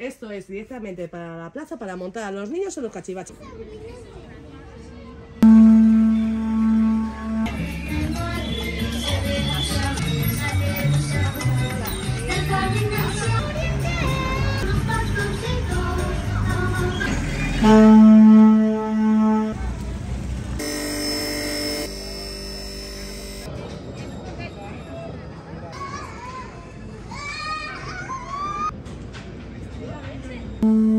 Esto es directamente para la plaza para montar a los niños en los cachivaches. Mm.